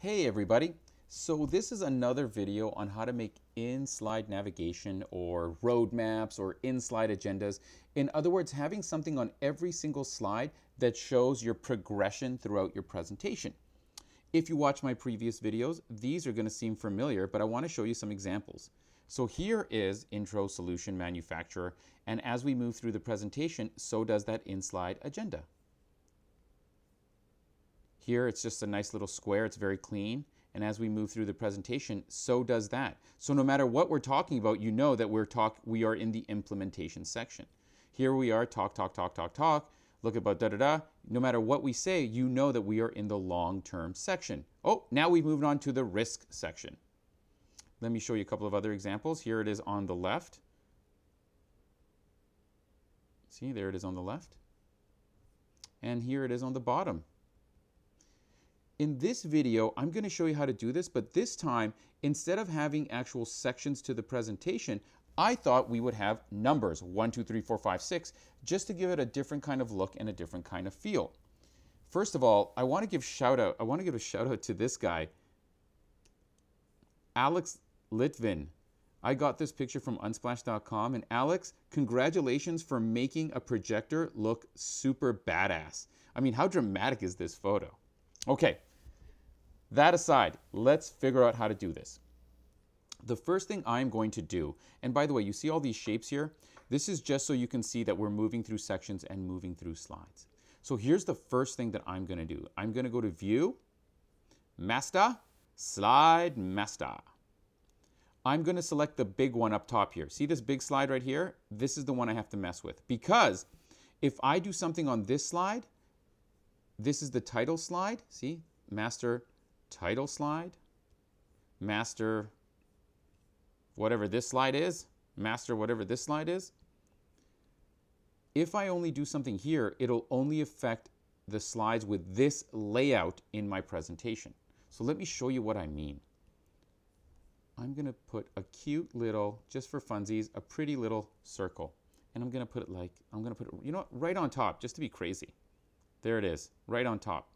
Hey everybody! So this is another video on how to make in-slide navigation or roadmaps or in-slide agendas. In other words, having something on every single slide that shows your progression throughout your presentation. If you watch my previous videos, these are going to seem familiar, but I want to show you some examples. So here is Intro Solution Manufacturer, and as we move through the presentation, so does that in-slide agenda. Here it's just a nice little square, it's very clean. And as we move through the presentation, so does that. So no matter what we're talking about, you know that we're talk we are in the implementation section. Here we are, talk, talk, talk, talk, talk. Look about da da da. No matter what we say, you know that we are in the long-term section. Oh, now we've moved on to the risk section. Let me show you a couple of other examples. Here it is on the left. See, there it is on the left. And here it is on the bottom. In this video, I'm going to show you how to do this, but this time, instead of having actual sections to the presentation, I thought we would have numbers, one, two, three, four, five, six, just to give it a different kind of look and a different kind of feel. First of all, I want to give shout out, I want to give a shout out to this guy, Alex Litvin. I got this picture from unsplash.com and Alex, congratulations for making a projector look super badass. I mean, how dramatic is this photo? Okay, that aside, let's figure out how to do this. The first thing I'm going to do, and by the way, you see all these shapes here? This is just so you can see that we're moving through sections and moving through slides. So here's the first thing that I'm going to do. I'm going to go to View, Master, Slide Master. I'm going to select the big one up top here. See this big slide right here? This is the one I have to mess with because if I do something on this slide, this is the title slide. See, master title slide, master whatever this slide is, master whatever this slide is. If I only do something here, it'll only affect the slides with this layout in my presentation. So let me show you what I mean. I'm going to put a cute little, just for funsies, a pretty little circle. And I'm going to put it like, I'm going to put it, you know right on top, just to be crazy. There it is, right on top.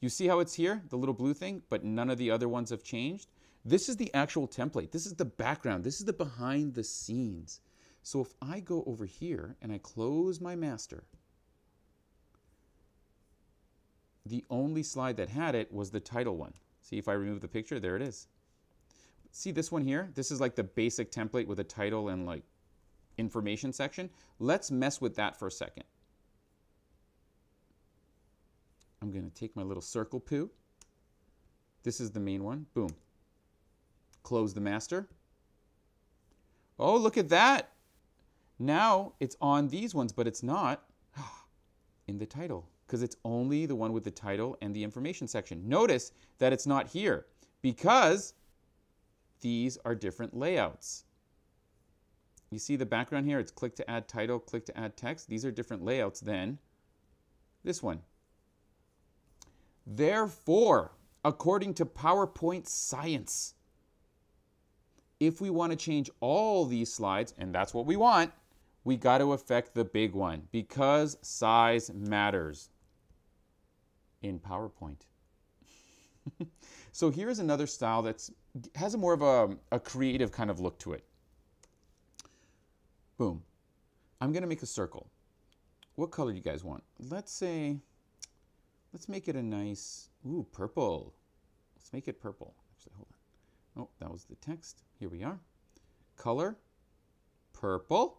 You see how it's here, the little blue thing, but none of the other ones have changed? This is the actual template. This is the background. This is the behind the scenes. So if I go over here and I close my master, the only slide that had it was the title one. See if I remove the picture, there it is. See this one here? This is like the basic template with a title and like information section. Let's mess with that for a second. I'm going to take my little circle poo. This is the main one. Boom. Close the master. Oh, look at that. Now it's on these ones, but it's not in the title because it's only the one with the title and the information section. Notice that it's not here because these are different layouts. You see the background here? It's click to add title, click to add text. These are different layouts than this one. Therefore, according to PowerPoint science, if we want to change all these slides, and that's what we want, we got to affect the big one because size matters in PowerPoint. so here's another style that has a more of a, a creative kind of look to it. Boom. I'm going to make a circle. What color do you guys want? Let's say Let's make it a nice, ooh, purple. Let's make it purple. Actually, hold on. Oh, that was the text. Here we are. Color, purple.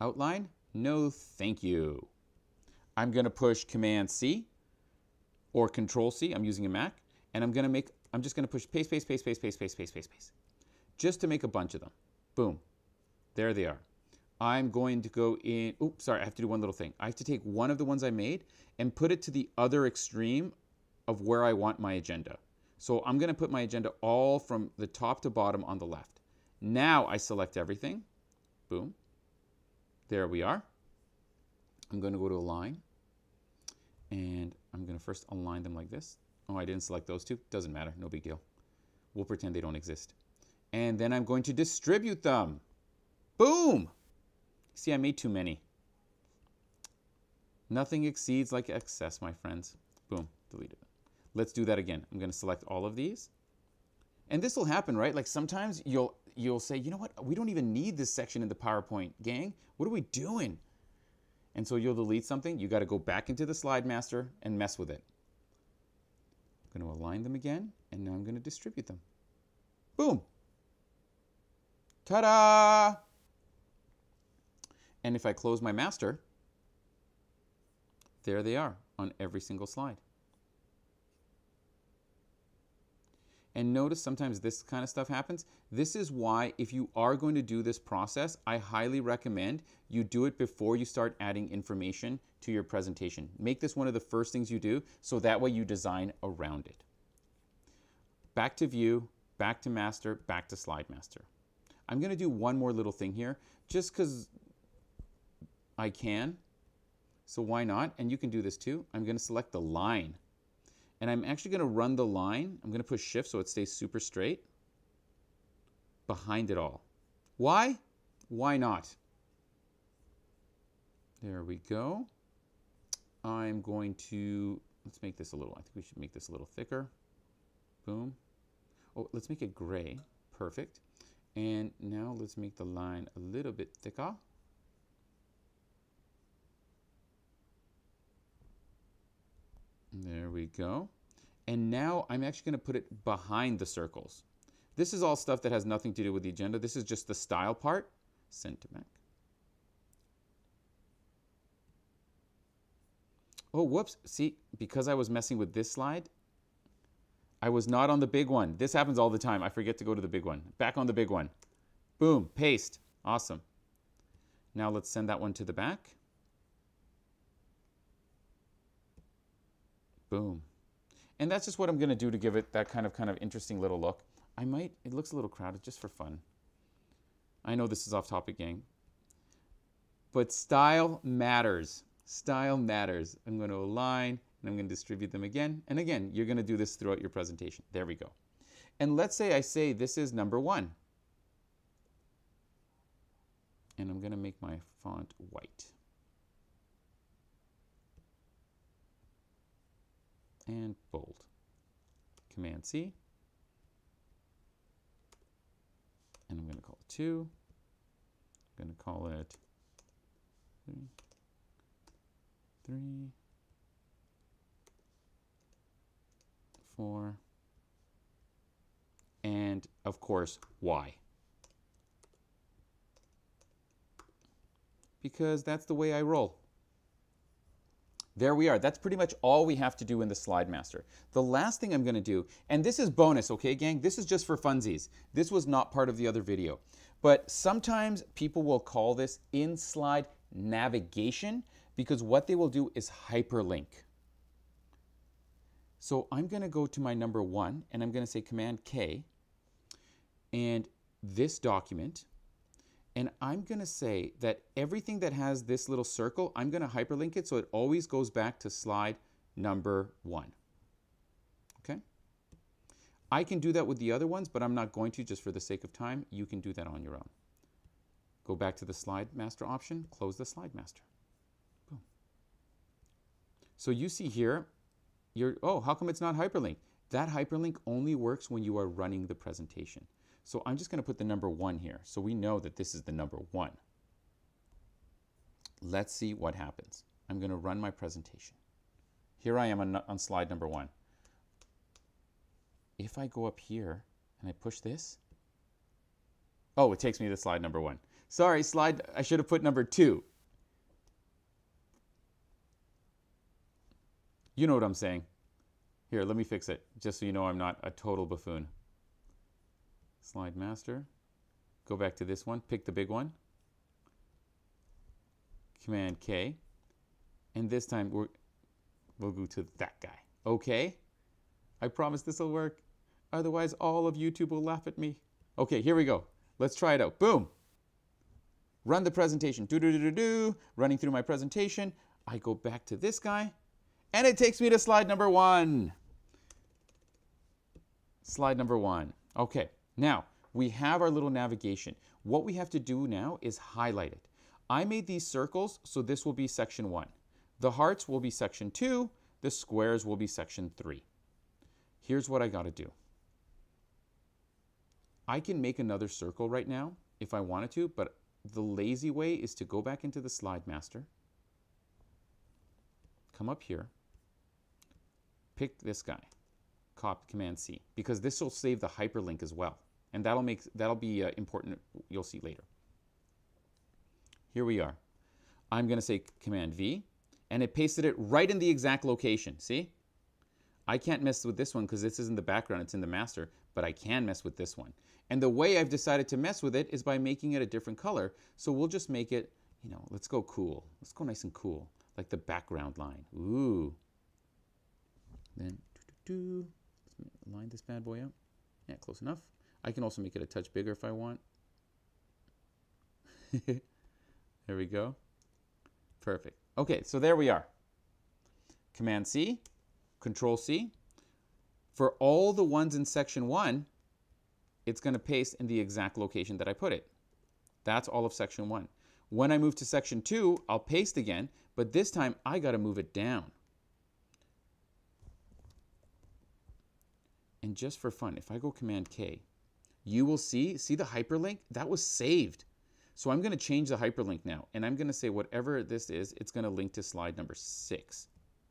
Outline, no thank you. I'm going to push Command C or Control C. I'm using a Mac. And I'm going to make, I'm just going to push paste, paste, paste, paste, paste, paste, paste, paste, paste. Just to make a bunch of them. Boom. There they are. I'm going to go in, oops, sorry, I have to do one little thing. I have to take one of the ones I made and put it to the other extreme of where I want my agenda. So I'm gonna put my agenda all from the top to bottom on the left. Now I select everything, boom. There we are. I'm gonna go to align and I'm gonna first align them like this. Oh, I didn't select those two, doesn't matter, no big deal. We'll pretend they don't exist. And then I'm going to distribute them. Boom! See, I made too many. Nothing exceeds like excess, my friends. Boom, deleted it. Let's do that again. I'm going to select all of these. And this will happen, right? Like sometimes you'll you'll say, you know what, we don't even need this section in the PowerPoint, gang. What are we doing? And so you'll delete something. You got to go back into the slide master and mess with it. I'm going to align them again, and now I'm going to distribute them. Boom. Ta-da! And if I close my master, there they are on every single slide. And notice sometimes this kind of stuff happens. This is why if you are going to do this process, I highly recommend you do it before you start adding information to your presentation. Make this one of the first things you do so that way you design around it. Back to view, back to master, back to slide master. I'm going to do one more little thing here just because I can. So why not? And you can do this too. I'm going to select the line and I'm actually going to run the line. I'm going to push shift so it stays super straight behind it all. Why? Why not? There we go. I'm going to, let's make this a little, I think we should make this a little thicker. Boom. Oh, let's make it gray. Perfect. And now let's make the line a little bit thicker. There we go. And now I'm actually going to put it behind the circles. This is all stuff that has nothing to do with the agenda. This is just the style part. Send to. Oh, whoops. See, because I was messing with this slide, I was not on the big one. This happens all the time. I forget to go to the big one. Back on the big one. Boom, paste. Awesome. Now let's send that one to the back. Boom. And that's just what I'm going to do to give it that kind of kind of interesting little look. I might, it looks a little crowded just for fun. I know this is off topic, gang. But style matters. Style matters. I'm going to align and I'm going to distribute them again. And again, you're going to do this throughout your presentation. There we go. And let's say I say this is number one. And I'm going to make my font white. And bold. Command C. And I'm going to call it 2. I'm going to call it 3, 3 4, and of course, Y. Because that's the way I roll. There we are. That's pretty much all we have to do in the Slide Master. The last thing I'm going to do, and this is bonus, okay, gang? This is just for funsies. This was not part of the other video. But sometimes people will call this in-slide navigation because what they will do is hyperlink. So I'm going to go to my number one and I'm going to say Command K and this document and I'm going to say that everything that has this little circle, I'm going to hyperlink it so it always goes back to slide number one. Okay? I can do that with the other ones, but I'm not going to just for the sake of time. You can do that on your own. Go back to the slide master option, close the slide master. Boom. So you see here, you're, oh, how come it's not hyperlink? That hyperlink only works when you are running the presentation. So I'm just going to put the number one here. So we know that this is the number one. Let's see what happens. I'm going to run my presentation. Here I am on, on slide number one. If I go up here and I push this, oh, it takes me to slide number one. Sorry, slide, I should have put number two. You know what I'm saying. Here, let me fix it, just so you know I'm not a total buffoon slide master, go back to this one, pick the big one, Command K, and this time we will go to that guy. Okay? I promise this will work. Otherwise, all of YouTube will laugh at me. Okay, here we go. Let's try it out. Boom. Run the presentation. Do do do do do. Running through my presentation. I go back to this guy, and it takes me to slide number one. Slide number one. Okay. Now, we have our little navigation. What we have to do now is highlight it. I made these circles, so this will be section one. The hearts will be section two, the squares will be section three. Here's what I got to do. I can make another circle right now if I wanted to, but the lazy way is to go back into the slide master, come up here, pick this guy, copy Command C, because this will save the hyperlink as well. And that'll make that'll be uh, important. You'll see later. Here we are. I'm going to say Command V, and it pasted it right in the exact location. See? I can't mess with this one because this isn't the background, it's in the master, but I can mess with this one. And the way I've decided to mess with it is by making it a different color. So we'll just make it, you know, let's go cool. Let's go nice and cool, like the background line. Ooh. Then, doo -doo -doo. Line this bad boy up. Yeah, close enough. I can also make it a touch bigger if I want. there we go. Perfect. Okay, so there we are. Command C, Control C. For all the ones in section one, it's going to paste in the exact location that I put it. That's all of section one. When I move to section two, I'll paste again, but this time I got to move it down. And just for fun, if I go Command K, you will see, see the hyperlink? That was saved. So I'm going to change the hyperlink now, and I'm going to say whatever this is, it's going to link to slide number six.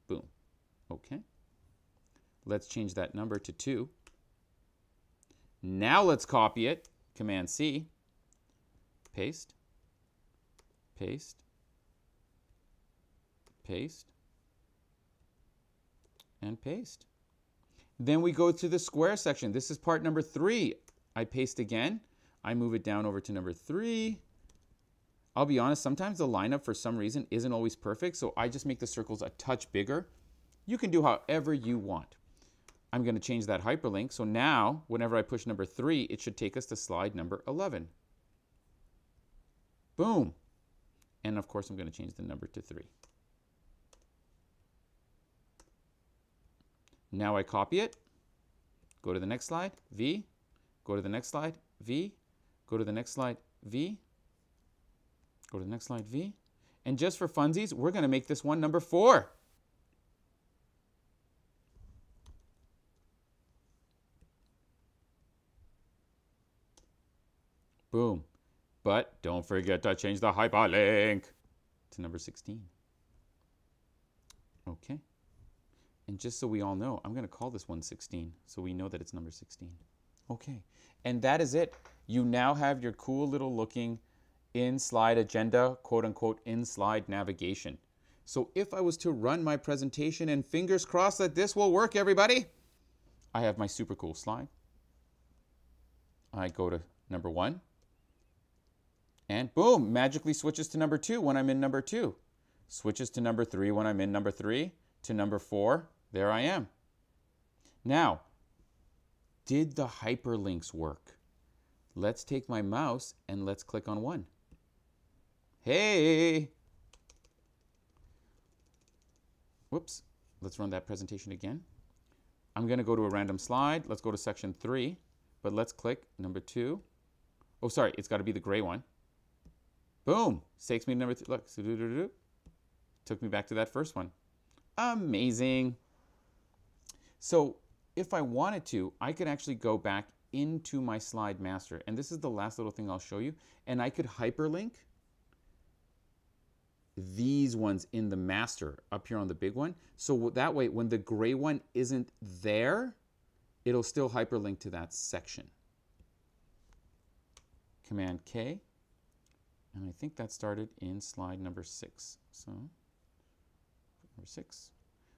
Boom. Okay. Let's change that number to two. Now let's copy it. Command C. Paste. Paste. Paste. And paste. Then we go to the square section. This is part number three. I paste again. I move it down over to number three. I'll be honest, sometimes the lineup for some reason isn't always perfect, so I just make the circles a touch bigger. You can do however you want. I'm going to change that hyperlink, so now whenever I push number 3, it should take us to slide number 11. Boom. And of course, I'm going to change the number to 3. Now I copy it, go to the next slide, V, go to the next slide, V, go to the next slide, V, Go to the next slide, V. And just for funsies, we're going to make this one number 4. Boom. But don't forget to change the hyperlink to number 16. Okay. And just so we all know, I'm going to call this one 16 so we know that it's number 16. Okay. And that is it. You now have your cool little looking in slide agenda, quote unquote, in slide navigation. So if I was to run my presentation and fingers crossed that this will work, everybody, I have my super cool slide. I go to number one, and boom, magically switches to number two when I'm in number two. Switches to number three when I'm in number three, to number four, there I am. Now, did the hyperlinks work? Let's take my mouse and let's click on one. Hey! Whoops. Let's run that presentation again. I'm going to go to a random slide. Let's go to section 3. But let's click number 2. Oh, sorry. It's got to be the gray one. Boom. Takes me to number 3. Look. Took me back to that first one. Amazing. So if I wanted to, I could actually go back into my slide master. And this is the last little thing I'll show you. And I could hyperlink these ones in the master up here on the big one. So that way, when the gray one isn't there, it'll still hyperlink to that section. Command K, and I think that started in slide number six. So number six.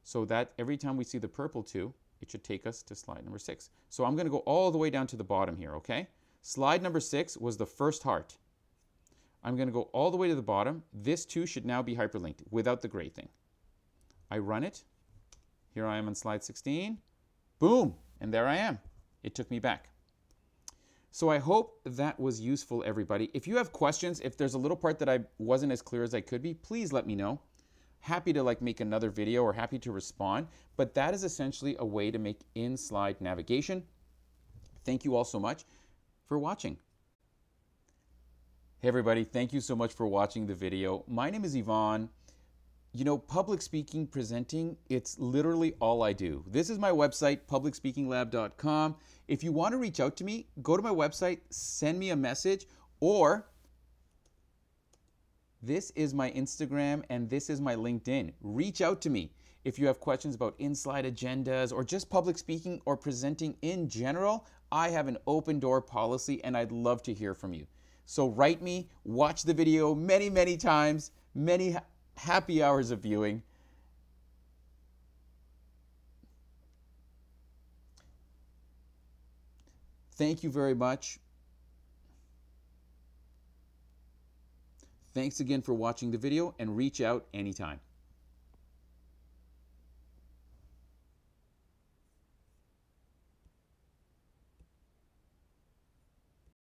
So that every time we see the purple two, it should take us to slide number six. So I'm going to go all the way down to the bottom here, okay? Slide number six was the first heart. I'm going to go all the way to the bottom. This 2 should now be hyperlinked without the gray thing. I run it. Here I am on slide 16. Boom, and there I am. It took me back. So I hope that was useful, everybody. If you have questions, if there's a little part that I wasn't as clear as I could be, please let me know. Happy to like make another video or happy to respond. But that is essentially a way to make in-slide navigation. Thank you all so much for watching. Hey everybody, thank you so much for watching the video. My name is Yvonne. you know, public speaking, presenting, it's literally all I do. This is my website, publicspeakinglab.com. If you want to reach out to me, go to my website, send me a message, or this is my Instagram and this is my LinkedIn. Reach out to me if you have questions about in-slide agendas or just public speaking or presenting in general. I have an open door policy and I'd love to hear from you. So write me, watch the video many, many times, many happy hours of viewing. Thank you very much. Thanks again for watching the video and reach out anytime.